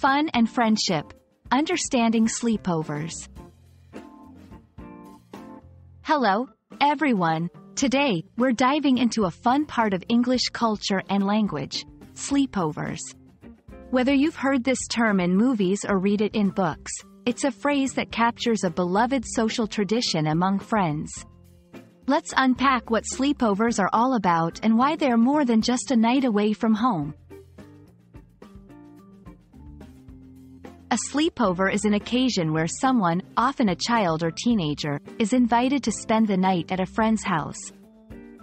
Fun and friendship. Understanding sleepovers. Hello, everyone. Today, we're diving into a fun part of English culture and language sleepovers. Whether you've heard this term in movies or read it in books, it's a phrase that captures a beloved social tradition among friends. Let's unpack what sleepovers are all about and why they're more than just a night away from home. A sleepover is an occasion where someone, often a child or teenager, is invited to spend the night at a friend's house.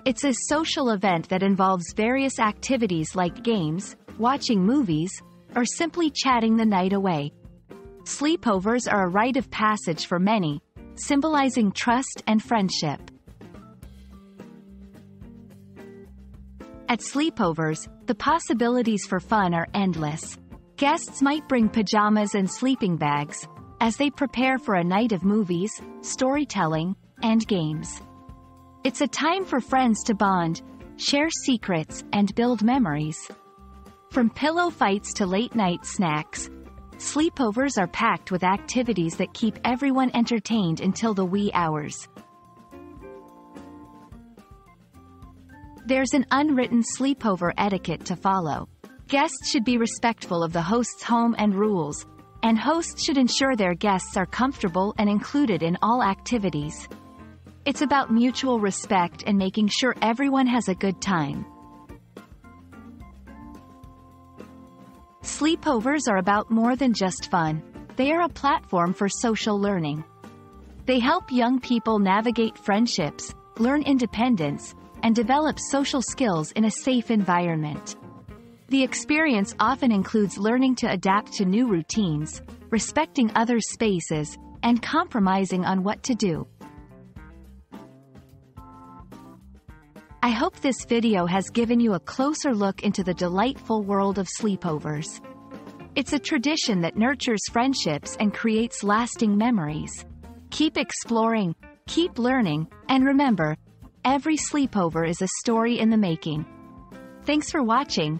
It's a social event that involves various activities like games, watching movies, or simply chatting the night away. Sleepovers are a rite of passage for many, symbolizing trust and friendship. At sleepovers, the possibilities for fun are endless. Guests might bring pajamas and sleeping bags, as they prepare for a night of movies, storytelling, and games. It's a time for friends to bond, share secrets, and build memories. From pillow fights to late night snacks, sleepovers are packed with activities that keep everyone entertained until the wee hours. There's an unwritten sleepover etiquette to follow. Guests should be respectful of the host's home and rules, and hosts should ensure their guests are comfortable and included in all activities. It's about mutual respect and making sure everyone has a good time. Sleepovers are about more than just fun. They are a platform for social learning. They help young people navigate friendships, learn independence, and develop social skills in a safe environment. The experience often includes learning to adapt to new routines, respecting others' spaces, and compromising on what to do. I hope this video has given you a closer look into the delightful world of sleepovers. It's a tradition that nurtures friendships and creates lasting memories. Keep exploring, keep learning, and remember, every sleepover is a story in the making. Thanks for watching,